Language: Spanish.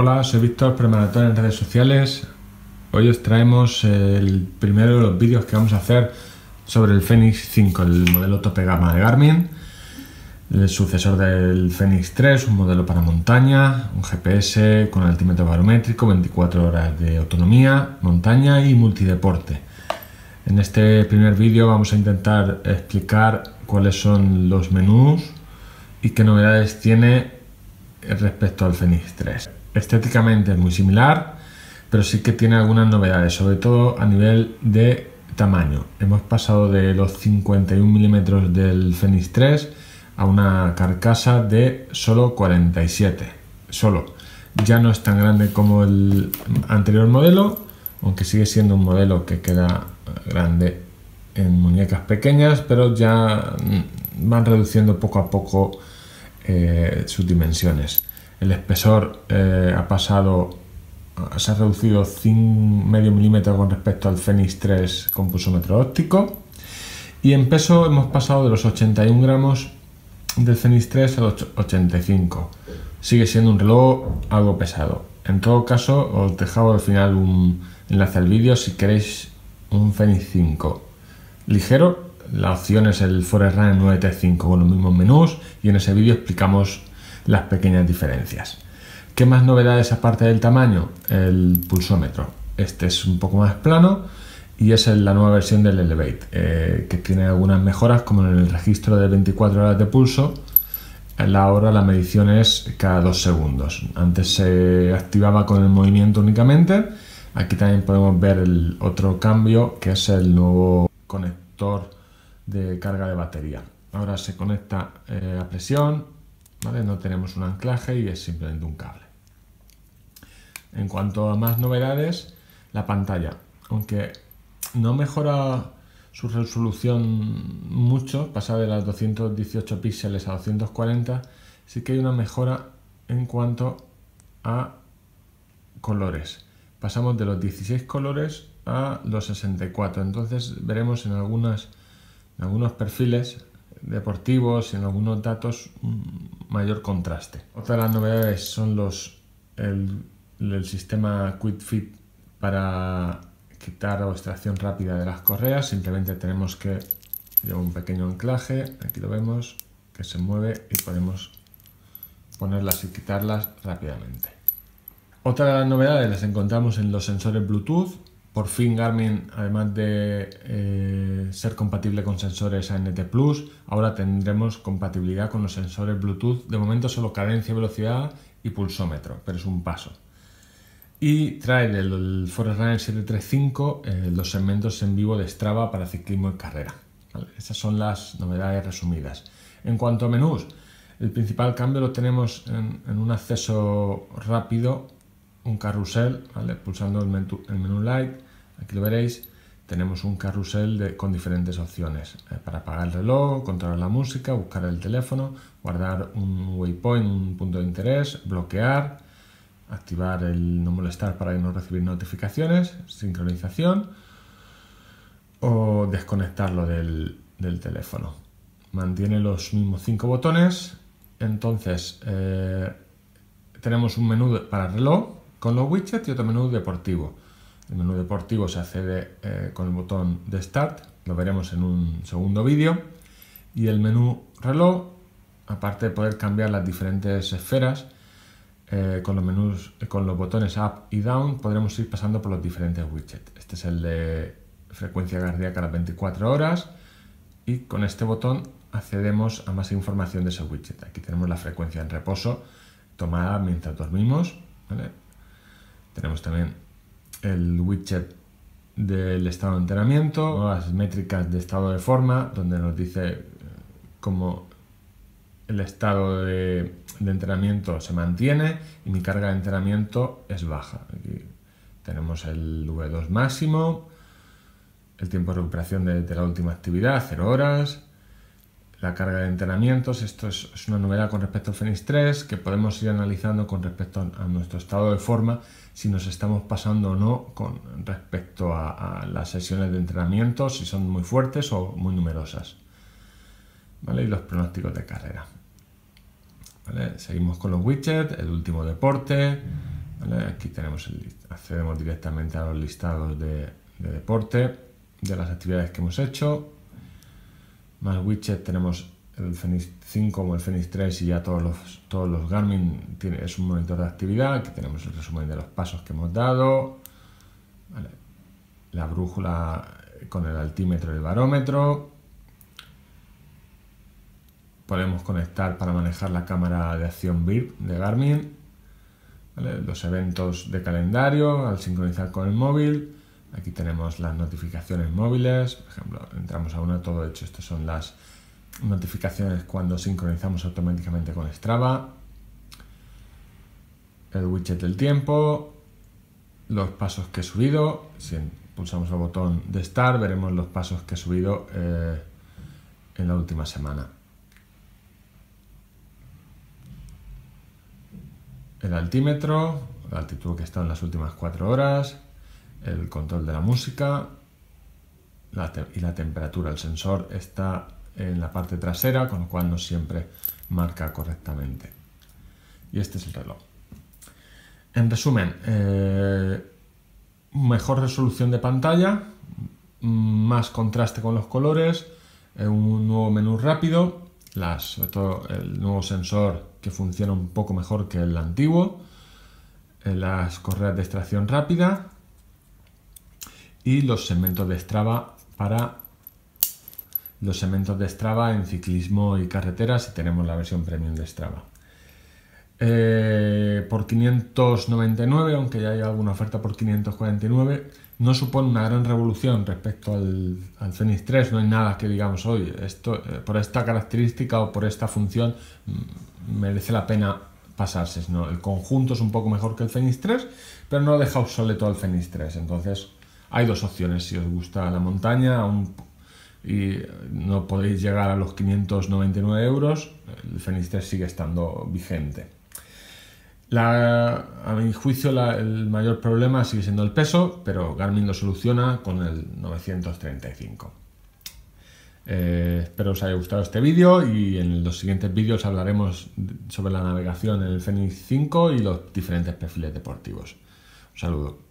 Hola, soy Víctor, Premaratón en redes sociales. Hoy os traemos el primero de los vídeos que vamos a hacer sobre el Fenix 5, el modelo tope gama de Garmin, el sucesor del Fenix 3, un modelo para montaña, un GPS con altímetro barométrico, 24 horas de autonomía, montaña y multideporte. En este primer vídeo vamos a intentar explicar cuáles son los menús y qué novedades tiene respecto al Fenix 3 estéticamente es muy similar, pero sí que tiene algunas novedades, sobre todo a nivel de tamaño. Hemos pasado de los 51 milímetros del Fenix 3 a una carcasa de solo 47. Solo. Ya no es tan grande como el anterior modelo, aunque sigue siendo un modelo que queda grande en muñecas pequeñas, pero ya van reduciendo poco a poco eh, sus dimensiones. El espesor eh, ha pasado, se ha reducido medio milímetro con respecto al Fenix 3 con pulsómetro óptico. Y en peso hemos pasado de los 81 gramos del Fenix 3 a los 85. Sigue siendo un reloj algo pesado. En todo caso, os dejado al final un enlace al vídeo si queréis un Fenix 5 ligero. La opción es el Forest Runner 9T5 con los mismos menús y en ese vídeo explicamos las pequeñas diferencias. ¿Qué más novedades aparte del tamaño? El pulsómetro. Este es un poco más plano y es la nueva versión del Elevate, eh, que tiene algunas mejoras como en el registro de 24 horas de pulso. La hora la medición es cada dos segundos. Antes se activaba con el movimiento únicamente. Aquí también podemos ver el otro cambio que es el nuevo conector de carga de batería. Ahora se conecta eh, a presión no tenemos un anclaje y es simplemente un cable. En cuanto a más novedades, la pantalla, aunque no mejora su resolución mucho, pasa de las 218 píxeles a 240, sí que hay una mejora en cuanto a colores. Pasamos de los 16 colores a los 64, entonces veremos en, en algunos perfiles deportivos y en algunos datos mayor contraste. Otra de las novedades son los, el, sistema Quick Fit para quitar o extracción rápida de las correas. Simplemente tenemos que llevar un pequeño anclaje, aquí lo vemos, que se mueve y podemos ponerlas y quitarlas rápidamente. Otra de las novedades las encontramos en los sensores Bluetooth por fin Garmin, además de eh, ser compatible con sensores ANT Plus, ahora tendremos compatibilidad con los sensores Bluetooth. De momento solo cadencia, velocidad y pulsómetro, pero es un paso. Y trae el, Forest Runner 735 eh, los segmentos en vivo de Strava para ciclismo y carrera. Esas son las novedades resumidas. En cuanto a menús, el principal cambio lo tenemos en, un acceso rápido, un carrusel, pulsando el menú Light Aquí lo veréis, tenemos un carrusel con diferentes opciones eh, para apagar el reloj, controlar la música, buscar el teléfono, guardar un waypoint, un punto de interés, bloquear, activar el no molestar para no recibir notificaciones, sincronización o desconectarlo del, teléfono. Mantiene los mismos cinco botones, entonces eh, tenemos un menú para reloj con los widgets y otro menú deportivo. El menú deportivo se accede eh, con el botón de Start, lo veremos en un segundo vídeo. Y el menú reloj, aparte de poder cambiar las diferentes esferas, eh, con los menús, con los botones Up y Down, podremos ir pasando por los diferentes widgets. Este es el de frecuencia cardíaca a las 24 horas y con este botón accedemos a más información de ese widget. Aquí tenemos la frecuencia en reposo tomada mientras dormimos. Tenemos también el widget del estado de entrenamiento, las métricas de estado de forma, donde nos dice eh, cómo el estado de, entrenamiento se mantiene y mi carga de entrenamiento es baja. Aquí tenemos el V2 máximo, el tiempo de recuperación de, la última actividad, 0 horas, la carga de entrenamientos, esto es, una novedad con respecto al Fenix 3 que podemos ir analizando con respecto a nuestro estado de forma si nos estamos pasando o no con respecto a, las sesiones de entrenamiento, si son muy fuertes o muy numerosas. ¿Vale? Y los pronósticos de carrera. Seguimos con los widgets, el último deporte, Aquí tenemos el, accedemos directamente a los listados de, deporte, de las actividades que hemos hecho. Más widget tenemos el Fenix 5 como el Fenix 3 y ya todos los, todos los Garmin tiene, es un monitor de actividad. Aquí tenemos el resumen de los pasos que hemos dado. La brújula con el altímetro y el barómetro. Podemos conectar para manejar la cámara de acción VIP de Garmin los eventos de calendario al sincronizar con el móvil. Aquí tenemos las notificaciones móviles, por ejemplo, entramos a una todo hecho. Estas son las notificaciones cuando sincronizamos automáticamente con Strava. El widget del tiempo, los pasos que he subido. Si pulsamos el botón de Start, veremos los pasos que he subido eh, en la última semana. el altímetro, la altitud que está en las últimas cuatro horas, el control de la música y la temperatura. El sensor está en la parte trasera, con lo cual no siempre marca correctamente. Y este es el reloj. En resumen, eh, mejor resolución de pantalla, más contraste con los colores, eh, un nuevo menú rápido, sobre todo el nuevo sensor que funciona un poco mejor que el antiguo, eh, las correas de extracción rápida y los segmentos de Strava para los segmentos de Strava en ciclismo y carreteras si tenemos la versión premium de Strava. Eh, por 599, aunque ya hay alguna oferta por 549, no supone una gran revolución respecto al, Fenix 3. No hay nada que digamos hoy, esto, eh, por esta característica o por esta función mm, merece la pena pasarse. ¿no? El conjunto es un poco mejor que el Fenix 3, pero no deja obsoleto al Fenix 3. Entonces, hay dos opciones. Si os gusta la montaña y no podéis llegar a los 599 euros, el Fenix 3 sigue estando vigente a mi juicio el mayor problema sigue siendo el peso, pero Garmin lo soluciona con el 935. Eh, espero os haya gustado este vídeo y en los siguientes vídeos hablaremos sobre la navegación en el Fenix 5 y los diferentes perfiles deportivos. Un saludo.